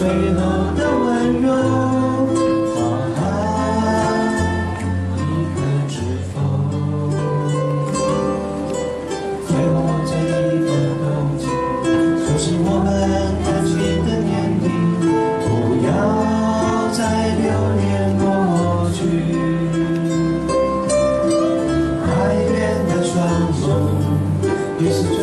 最后的温柔，花海，你可知否？最后一个冬，是我们情的年。不要再留恋过去，是。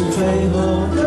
是最后